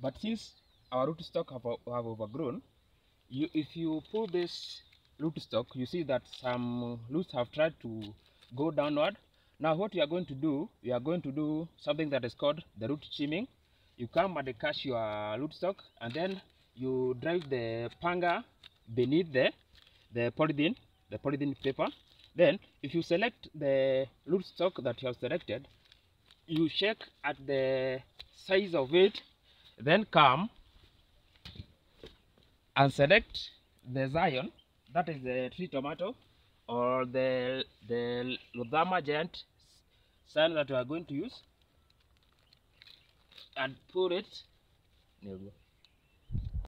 But since our rootstock have, have overgrown, you, if you pull this rootstock, you see that some roots have tried to go downward. Now what you are going to do, you are going to do something that is called the root trimming. You come and catch your rootstock and then you drive the panga beneath the, the polythene, the polythene paper. Then if you select the rootstock that you have selected, you check at the size of it, then come and select the scion, that is the tree tomato, or the the Lodama giant sun that we are going to use, and put it.